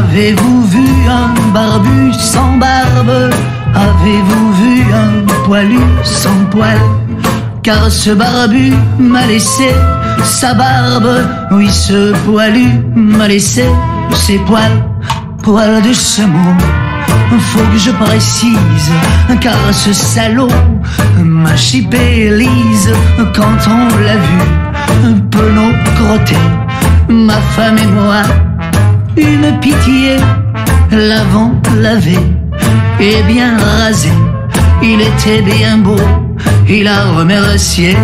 Avez-vous vu un barbu sans barbe? Avez-vous vu un poilu sans poil? Car ce barbu m'a laissé sa barbe, oui ce poilu m'a laissé ses poils, poils de ce mot. Faut que je précise, car ce salaud m'a chipé lise. Quand on l'a vu, penaud crotté, ma femme et moi, une pitié, l'avant lavé et bien rasé, il était bien beau, il a remercié.